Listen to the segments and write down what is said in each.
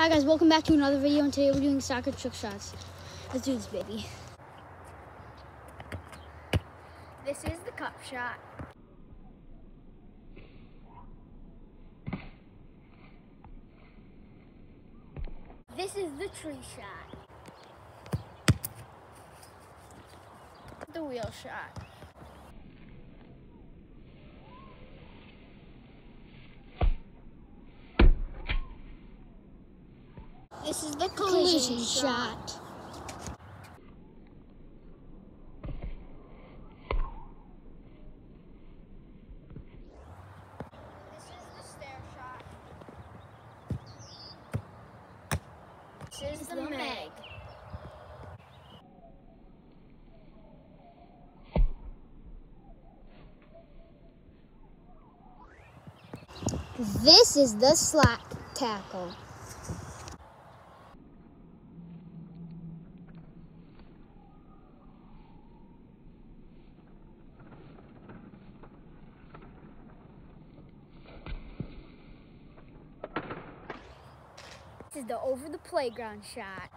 Hi guys, welcome back to another video and today we're doing soccer trick shots. Let's do this baby. This is the cup shot. This is the tree shot. The wheel shot. This is the collision, Collision shot. shot. This is the stair shot. This is the Meg. This is the slap tackle. This is the over the playground shot.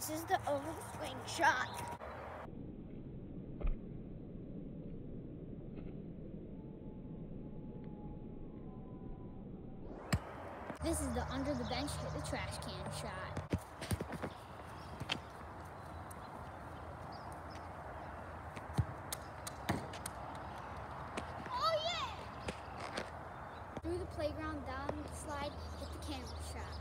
This is the over the swing shot. This is the under the bench hit the trash can shot. Oh yeah! Through the playground down the slide, hit the camera shot.